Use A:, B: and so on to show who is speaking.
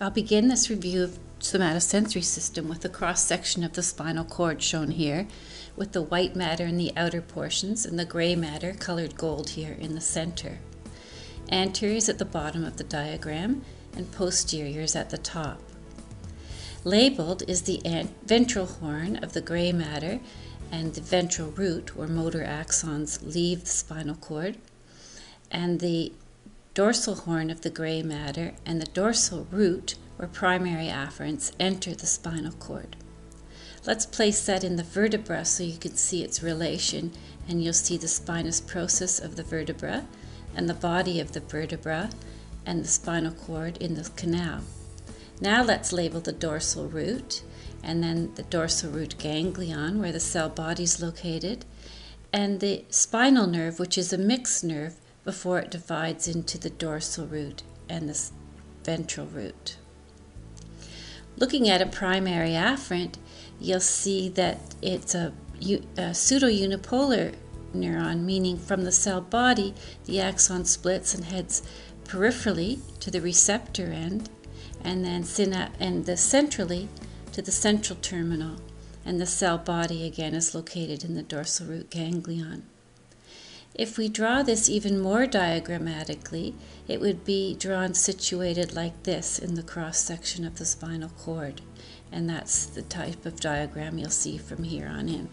A: I'll begin this review of somatosensory system with the cross section of the spinal cord shown here, with the white matter in the outer portions and the gray matter, colored gold here, in the center. Anterior is at the bottom of the diagram and posterior is at the top. Labeled is the ventral horn of the gray matter and the ventral root, where motor axons leave the spinal cord, and the dorsal horn of the gray matter and the dorsal root, or primary afferents enter the spinal cord. Let's place that in the vertebra so you can see its relation, and you'll see the spinous process of the vertebra and the body of the vertebra and the spinal cord in the canal. Now let's label the dorsal root and then the dorsal root ganglion where the cell body is located and the spinal nerve which is a mixed nerve before it divides into the dorsal root and the ventral root. Looking at a primary afferent, you'll see that it's a, a pseudo-unipolar neuron, meaning from the cell body, the axon splits and heads peripherally to the receptor end, and then and the centrally to the central terminal, and the cell body again is located in the dorsal root ganglion. If we draw this even more diagrammatically, it would be drawn situated like this in the cross section of the spinal cord, and that's the type of diagram you'll see from here on in.